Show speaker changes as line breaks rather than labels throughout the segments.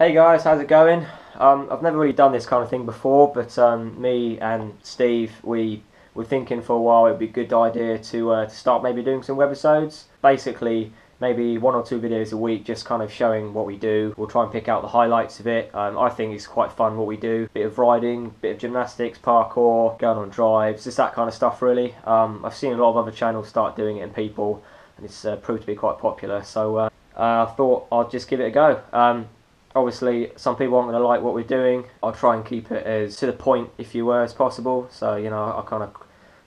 Hey guys, how's it going? Um, I've never really done this kind of thing before, but um, me and Steve, we were thinking for a while it'd be a good idea to, uh, to start maybe doing some webisodes. Basically, maybe one or two videos a week, just kind of showing what we do. We'll try and pick out the highlights of it. Um, I think it's quite fun what we do. Bit of riding, bit of gymnastics, parkour, going on drives, just that kind of stuff really. Um, I've seen a lot of other channels start doing it and people, and it's uh, proved to be quite popular. So uh, uh, I thought I'd just give it a go. Um, obviously some people aren't going to like what we're doing. I'll try and keep it as to the point if you were as possible. So you know i kind of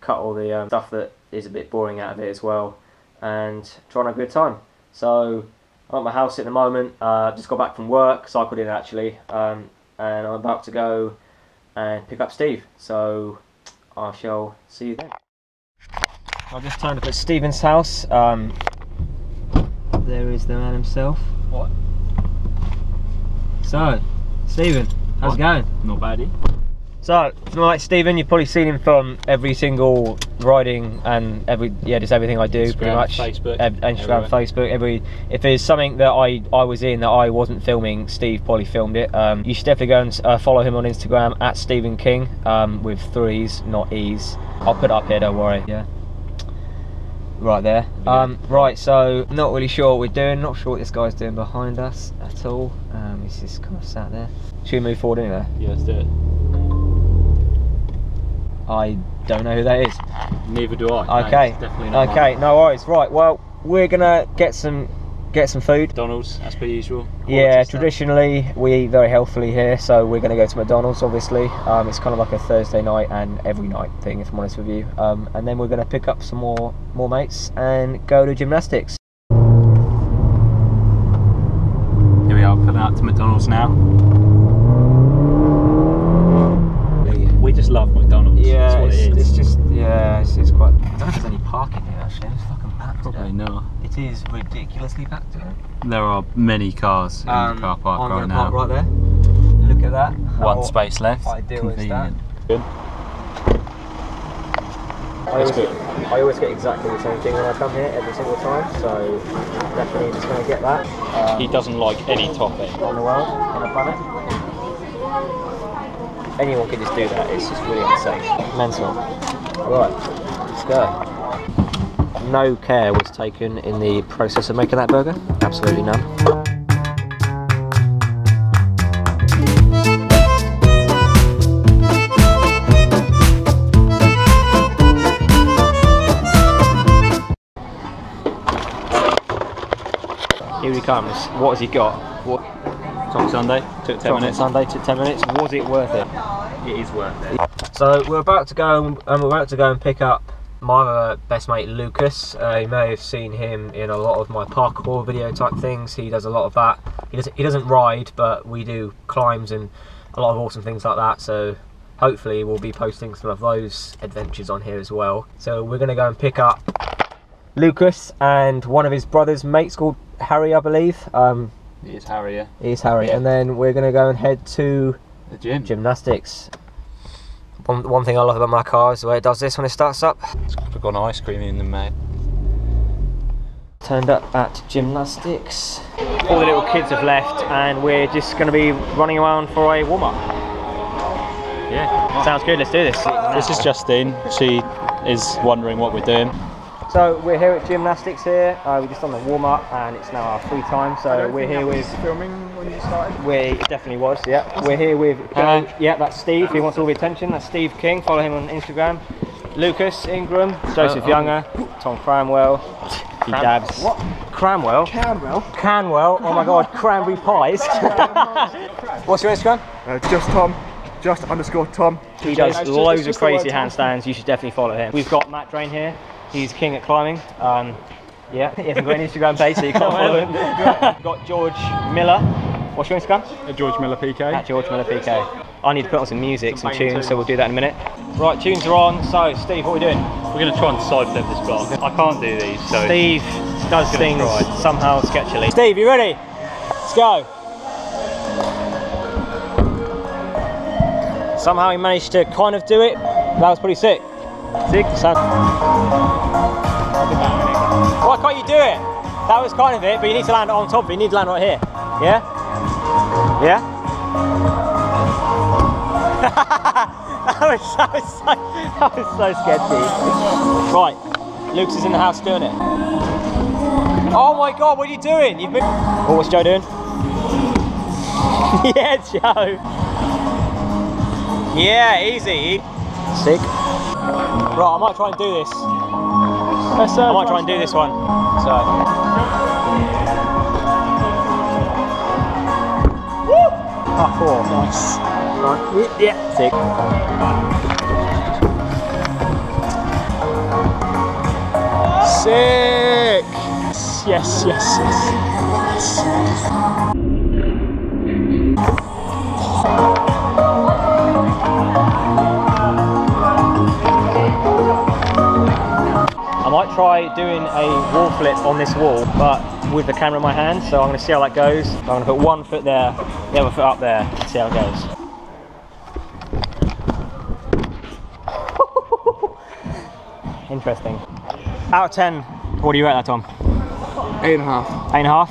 cut all the um, stuff that is a bit boring out of it as well and try and have a good time. So i'm at my house at the moment. Uh, just got back from work cycled in actually um, and i'm about to go and pick up steve. So i shall see you then. I just turned up at steven's house. Um, there is the man himself.
What?
So, Stephen, how's it going?
Not baddie.
So, tonight, Stephen, you've probably seen him from every single riding and every yeah, just everything I do,
Instagram,
pretty much.
Facebook,
Instagram,
everywhere.
Facebook, every. If there's something that I I was in that I wasn't filming, Steve probably filmed it. Um, you should definitely go and uh, follow him on Instagram at Stephen King, um, with threes, not e's. I'll put it up here, don't worry. Yeah. Right there. Um, right, so not really sure what we're doing. Not sure what this guy's doing behind us at all. Um, he's just kind of sat there. Should we move forward anyway?
Yeah, let's do it.
I don't know who that is.
Neither do I.
Okay.
not
okay, no worries. Right, well, we're gonna get some get some food.
McDonald's, as per usual.
Yeah,
stuff.
traditionally we eat very healthily here, so we're gonna go to McDonald's. Obviously, um, it's kind of like a Thursday night and every night thing, if I'm honest with you. Um, and then we're gonna pick up some more more mates and go to gymnastics.
Here we are, pulling out to McDonald's now. We just love McDonald's.
Yeah,
That's what
it's,
it is.
it's just yeah, it's, it's quite. I don't know if there's any parking actually. It's fucking packed.
Probably
today.
not.
It is ridiculously packed today.
There are many cars in
Um,
the car park right
gonna
now.
park right there. Look at that.
One
How
space left.
Ideal is that.
Convenient. Good.
I always, get, I always get exactly the same thing when I come here every single time, so definitely just going to get that um,
He doesn't like any topping.
on the world, on the planet. Anyone can just do that, it's just really unsafe. Mental. Right, let's go. No care was taken in the process of making that burger? Absolutely none. Here he comes. What has he got? What?
Top sundae. Took 10
Chocolate
minutes.
sundae took 10 minutes. Was it worth it?
It is worth it.
So we're about to go and we're about to go and pick up my other best mate Lucas. Uh, you may have seen him in a lot of my parkour video type things. He does a lot of that. He doesn't he doesn't ride, but we do climbs and a lot of awesome things like that. So hopefully we'll be posting some of those adventures on here as well. So we're gonna go and pick up Lucas and one of his brothers' mates called Harry, I believe. Um,
It is Harrier.
he's Harry, and then we're gonna go and head to
The gym.
gymnastics. One, one thing I love about my car is the way it does this when it starts up.
It's like We've got an ice cream in the mate.
Turned up at gymnastics. All the little kids have left and we're just going to be running around for a warm up.
Yeah.
Sounds good, let's do this.
This is Justine. She is wondering what we're doing.
So we're here at gymnastics here. Uh, we're just on the warm up and it's now our free time. So we're here with.
filming when you started.
We definitely was, yeah. We're here with.
Hello.
Yeah, that's Steve. He wants all the attention. That's Steve King. Follow him on Instagram. Lucas Ingram, Joseph
oh.
Younger, Tom Cranwell. He dabs.
What?
Cranwell.
Campbell.
Canwell. Oh my God, cranberry pies. What's your Instagram?
Uh, just Tom. Just underscore Tom.
He does
It's
loads
it's
of
just the word
crazy handstands. You should definitely follow him. We've got Matt Drain here. He's king at climbing. Um, yeah, he hasn't got an Instagram page, so you can't follow him. We've got George Miller. What's your Instagram?
George Miller PK.
At George Miller PK. I need to put on some music, some tunes, so we'll do that in a minute. Right, tunes are on. So, Steve, what are we doing?
We're going to try and side flip this block. I can't do these, so
Steve does things
try.
somehow sketchily. Steve, you ready? Let's go. Somehow he managed to kind of do it. That was pretty sick. Sick. Sound- Why can't you do it? That was kind of it, but you need to land on top of it. You need to land right here. Yeah? Yeah? that, was, that, was so, that was so sketchy. Right, Luke's is in the house doing it. Oh my god, what are you doing? You've been. Oh, what's Joe doing? yeah, Joe. Yeah, easy. Sick. Right, I might try and do this. I might try and do this one. So. Four. Nice. Right. Yeah. Sick.
Sick. Yes, yes, yes.
I might try doing a wall flip on this wall, but with the camera in my hand. So I'm going to see how that goes. I'm going to put one foot there, the other foot up there, and see how it goes. Interesting. Out of 10, what do you rate that, Tom?
Eight and a half.
Eight and a half.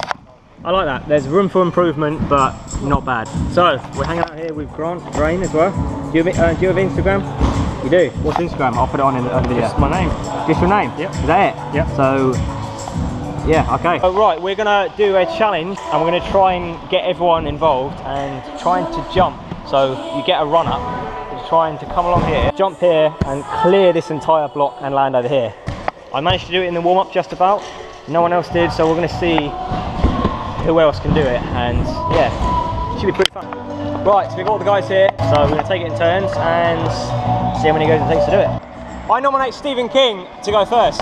I like that. There's room for improvement, but not bad. So we're hanging out here with Grant Drain as well. Do you have, uh, do you have Instagram? You do. What's Instagram? I'll put it on in the video.
That's my name.
Just your name?
Yep.
Is that it?
Yep.
So, yeah, okay. Oh, right, we're gonna do a challenge and we're gonna try and get everyone involved and trying to jump. So you get a run up, trying to come along here, jump here and clear this entire block and land over here. I managed to do it in the warm up just about. No one else did, so we're gonna see who else can do it and yeah, should be pretty fun. Right, so we've got all the guys here, so we're gonna take it in turns and see how many goes it takes to do it. I nominate Stephen King to go first.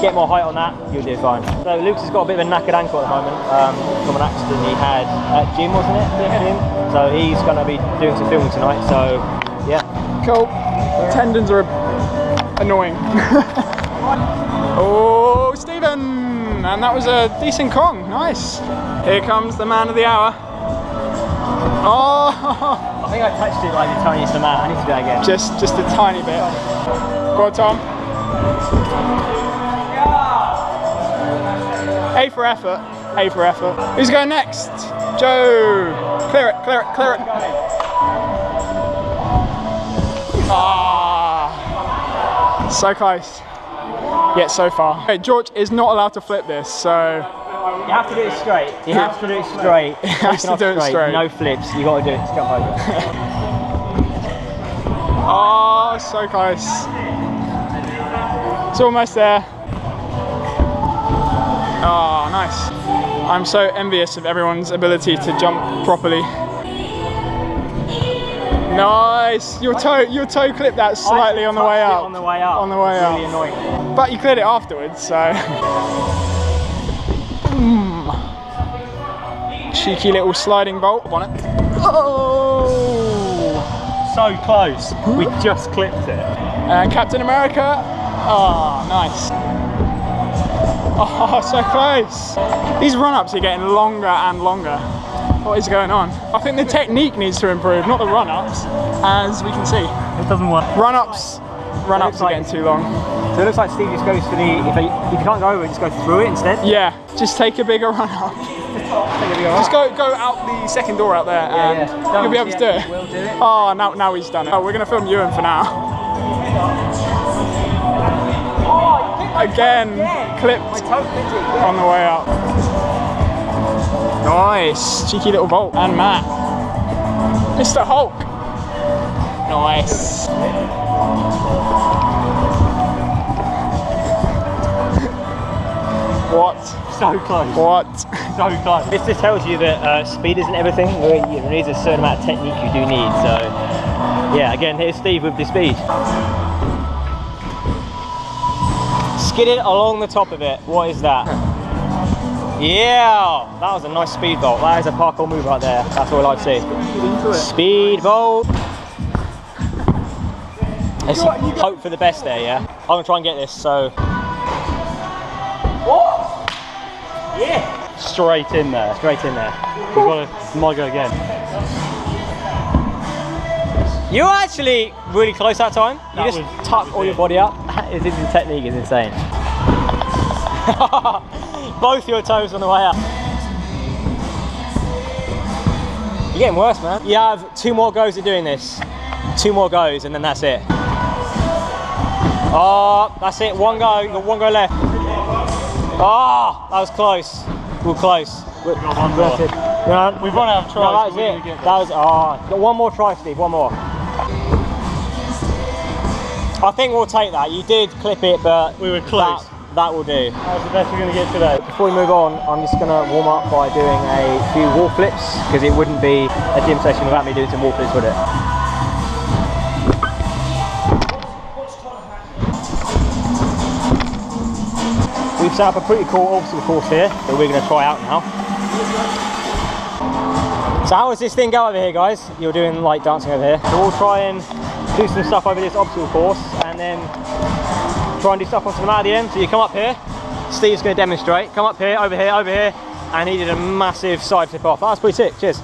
Get more height on that, you'll do fine. So Luke's has got a bit of a knackered ankle at the moment um, from an accident he had at gym, wasn't it? Yeah. Gym. So he's going to be doing some filming tonight. So yeah,
Cool. Tendons are annoying. oh, Stephen! And that was a decent Kong. Nice. Here comes the man of the hour. Oh,
I think I touched it like the tiniest amount. I need to do that again.
just just a tiny bit. Go on, Tom. A for effort. A for effort. Who's going next? Joe. Clear it, clear it, clear it. Ah. So close. Yet so far. Okay, George is not allowed to flip this, so
You have to do it straight. You have to do it straight.
Has
Taking
to do it straight.
No flips. You got to do it. Jump over.
Oh, so close. It's almost there. Oh, nice. I'm so envious of everyone's ability to jump properly. Nice. Your toe, your toe clipped that slightly on the way up.
On the way up.
On the way
up.
really
annoying.
But you cleared it afterwards, so. Mm. Cheeky little sliding bolt on it. Oh.
So close. We just clipped it.
And Captain America. Oh, nice. Oh, so close. These run-ups are getting longer and longer. What is going on? I think the technique needs to improve, not the run-ups, as we can see.
It doesn't work.
Run-ups, run-ups are getting too long.
So it looks like Steve just goes for the. If, he, if you can't go over it, just go through it instead.
Yeah, just take a bigger run-up. Just go go out the second door out there, and
yeah.
you'll be able to do it.
We'll do it.
Oh, now now he's done it. Oh, we're gonna film Euan for now. Again, clipped on the way up. Nice, cheeky little bolt. And Matt, Mr. Hulk. Nice. What?
So close.
What?
So close.
This just tells you that uh, speed isn't everything. There is a certain amount of technique you do need. So, yeah, again, here's Steve with the speed. Skid it along the top of it. What is that? Yeah, that was a nice speed vault. That is a parkour move right there. That's all I'd say. Speed vault. Let's hope for the best there, yeah? I'm gonna try and get this, so. What? Yeah!
Straight in there.
Straight in there.
We've got to might go again.
You were actually really close that time. You
That
just
was-
tuck all your body up. This is the technique is insane. Both your toes on the way up. You're getting worse, man. You have two more goes at doing this. Two more goes, and then that's it. Oh, that's it. One go. You got one go left. Oh, that was close. We were close. We
got one more.
Yeah,
We've run out of
no,
tries.
that was it. That was oh, got one more try, Steve. One more. I think we'll take that. You did clip it, but
We were close.
That, that will do.
That's the best we're going to get today.
Before we move on, I'm just going to warm up by doing a few wall flips because it wouldn't be a gym session without me doing some wall flips, would it? We've set up a pretty cool obstacle course here that we're going to try out now. So how does this thing go over here, guys? You're doing light dancing over here. So we'll try and do some stuff over this obstacle course and then try and do stuff on some at the end. So you come up here, Steve's going to demonstrate. Come up here, over here, over here, and he did a massive side flip off. That was pretty sick. Cheers.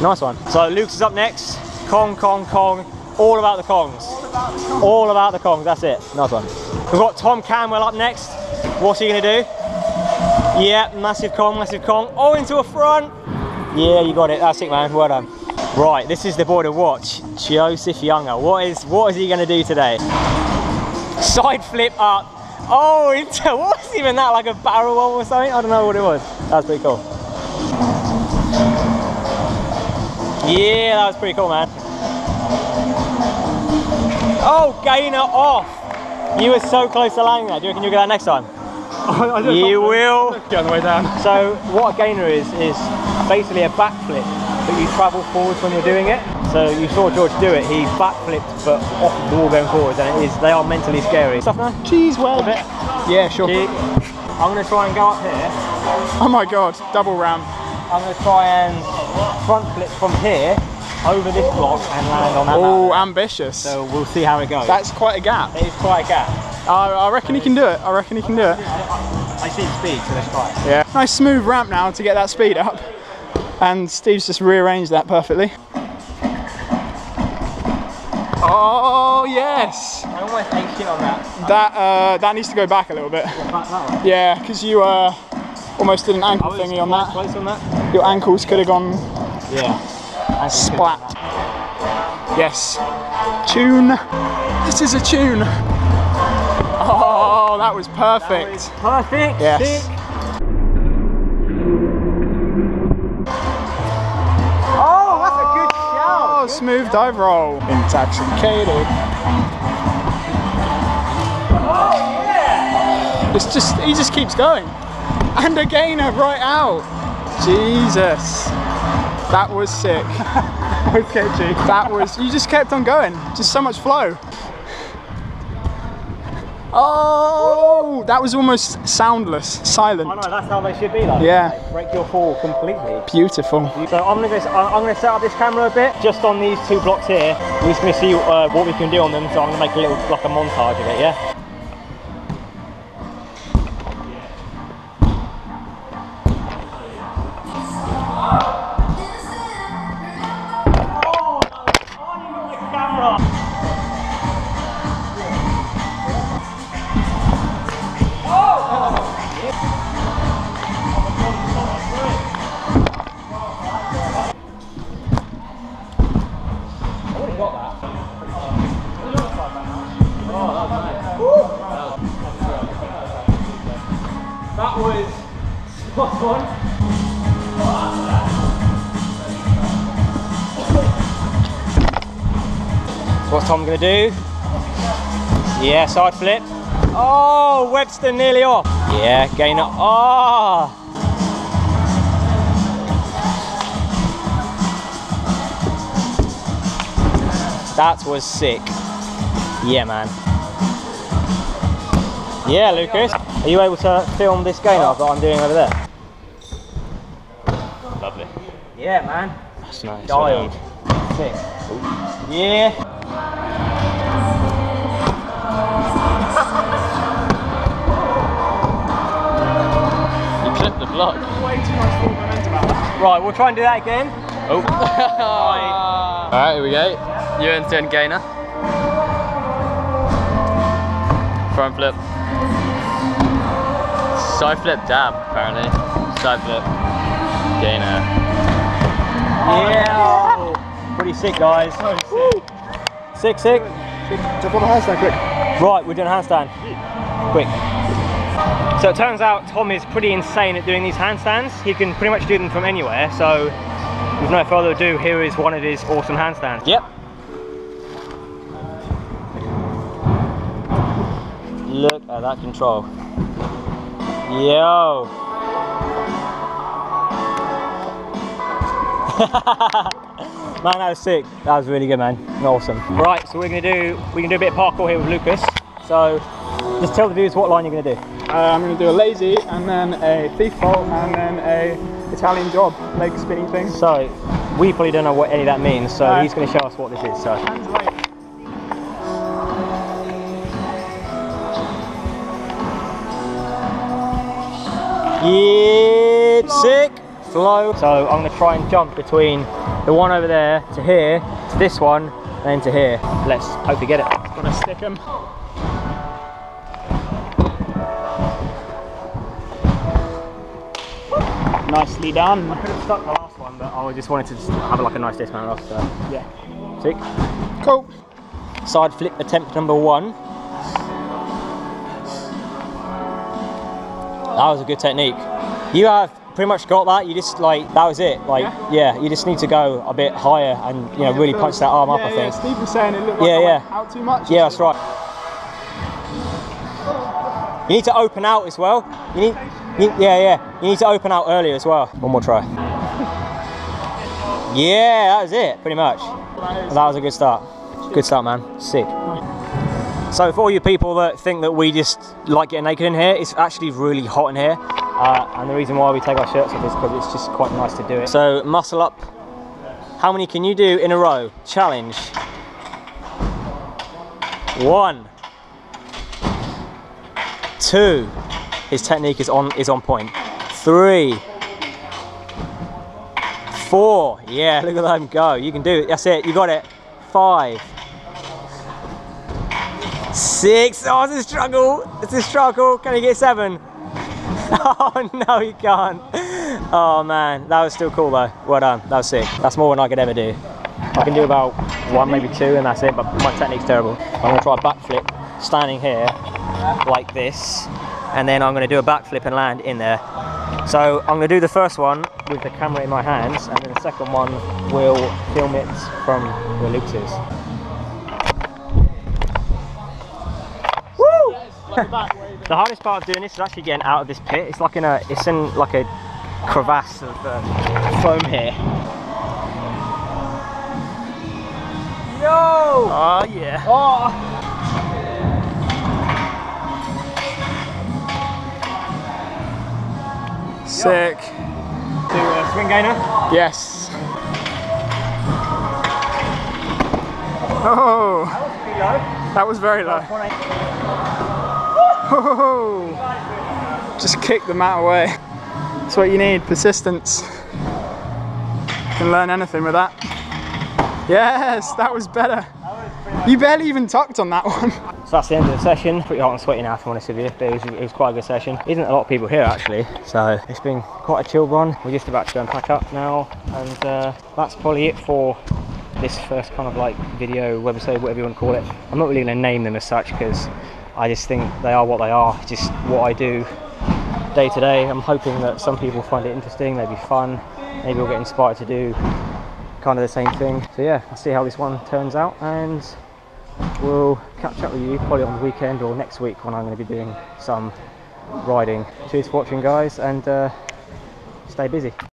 Nice one. So Luke's is up next. Kong, Kong, Kong. All about the Kongs. All about the Kongs. That's it. Nice one. We've got Tom Canwell up next. What's he going to do? Yeah, massive Kong, massive Kong. Oh, into a front. Yeah, you got it. That's it, man. Well done. Right, this is the boy to watch. Joseph Younger. What is what is he going to do today? Side flip up. Oh, into what was even that? Like a barrel roll or something? I don't know what it was. That was pretty cool. Yeah, that was pretty cool, man. Oh, gainer off. You were so close to landing that. Do you reckon you'll get that next time? You will.
Get on the way down.
So what a gainer is is basically a backflip, but you travel forwards when you're doing it. So you saw George do it. He backflipped, but off the wall going forwards, and it is they are mentally scary. Stuff now.
Cheese well.
A bit.
Yeah, sure.
Gee, I'm gonna try and go up here.
Oh my god, double ramp.
I'm gonna try and front flip from here over this block and land on that.
Oh, ambitious.
So we'll see how it goes.
That's quite a gap.
it is quite a gap.
I I reckon he can do it. I reckon he can do it.
I see the speed, so let's try. it.
Yeah. Nice smooth ramp now to get that speed up. And Steve's just rearranged that perfectly. Oh yes,
I almost ate shit on that.
that uh, that needs to go back a little bit.
That, that one.
Yeah, because you uh, almost did an
I
ankle
was
thingy on that.
close on that.
Your ankles could have gone
Yeah.
splat. Yes. Tune. This is a tune. Oh, that was perfect.
Perfect.
Yes.
Sick.
Smooth dive roll. Intoxicated.
Oh yeah.
It's just he just keeps going. And a gainer right out. Jesus. That was sick.
Okay, G.
That was you just kept on going. Just so much flow. Oh, that was almost soundless, silent.
I know that's how they should be like.
Yeah.
Break your fall completely.
Beautiful.
So I'm gonna I'm I'm gonna set up this camera a bit just on these two blocks here. We're just gonna see uh, what we can do on them. So I'm gonna make a little like a montage of it. Yeah. What's Tom gonna do? Yeah, side flip. Oh, Webster nearly off. Yeah, gainer. Oh. Ah. That was sick. Yeah, man. Yeah, Lucas. Are you able to film this gainer that I'm doing over there? Yeah, man.
That's nice.
Dialed. Sick. Yeah.
You clipped the block.
Way too much forward momentum out there.
Right, we'll try and do that again.
Oh. Alright, here we go. Euan's doing gainer. Front flip. Side flip dab, apparently. Side flip. Gainer.
Yeah. Pretty sick, guys. Sick, sick.
Jump on the handstand quick.
Right, we're doing a handstand. Quick. So it turns out Tom is pretty insane at doing these handstands. He can pretty much do them from anywhere. So with no further ado, here is one of his awesome handstands. Yep. Look at that control. Yo. man, that was sick. That was really good, man. Awesome. Right, so we're gonna do we can do a bit of parkour here with Lucas. So just tell the viewers what line you're gonna do.
Uh, I'm going to do a lazy and then a thief vault and then a Italian job, leg spinning thing.
So we probably don't know what any of that means. So
No.
he's gonna show us what this is. So yeah, sick. Flow. So I'm gonna try and jump between the one over there to here, to this one, then to here. Let's hope we get it.
Gonna stick him. Nicely done.
I could have stuck the last one, but I just wanted to just have like a nice dismount off. So
Yeah.
sick.
Cool.
Side flip attempt number one. That was a good technique. You have pretty much got that. You just like that was it. Like yeah, you just need to go a bit higher and you know really punch that arm up.
yeah,
I think.
Yeah, Steve was saying it looked like
Yeah, yeah.
out too much.
Yeah, that's right. You need to open out as well. You need, you need- yeah, yeah. You need to open out earlier as well. One more try. Yeah, that was it, pretty much. That was a good start. Good start, man. Sick. So for all you people that think that we just like getting naked in here, it's actually really hot in here. Uh, and the reason why we take our shirts off is because it's just quite nice to do it. So muscle up. How many can you do in a row? Challenge. One. Two. His technique is on is on point. Three. Four. Yeah, look at them go. You can do it. That's it. You got it. Five. Six. Oh, it's a struggle. It's a struggle. Can he get seven? Oh no, he can't. Oh man, that was still cool though. Well done. That was sick. That's more than I could ever do. I can do about one, maybe two, and that's it. But my technique's terrible. I'm gonna try a backflip, standing here, like this, and then I'm gonna do a backflip and land in there. So I'm gonna do the first one with the camera in my hands, and then the second one will film it from where Luke's is. Woo! The hardest part of doing this is actually getting out of this pit. It's like in a, it's in like a crevasse of uh, foam here. Yo! Oh yeah. Oh.
Sick.
To uh, swing gainer.
Yes. Oh, that was very low. Oh, just kick the mat away. That's what you need, persistence. You can learn anything with that. Yes, that was better. You barely even tucked on that one.
So that's the end of the session. Pretty hot and sweaty now, if I'm honest with you, but it was, it was quite a good session. Isn't a lot of people here actually, so it's been quite a chill run. We're just about to go and pack up now, and uh, that's probably it for this first kind of like video website, whatever you want to call it. I'm not really going to name them as such because I just think they are what they are, just what I do day to day. I'm hoping that some people find it interesting, maybe fun, maybe we'll get inspired to do kind of the same thing. So yeah, I'll see how this one turns out and we'll catch up with you probably on the weekend or next week when I'm going to be doing some riding. Cheers for watching guys and uh, stay busy.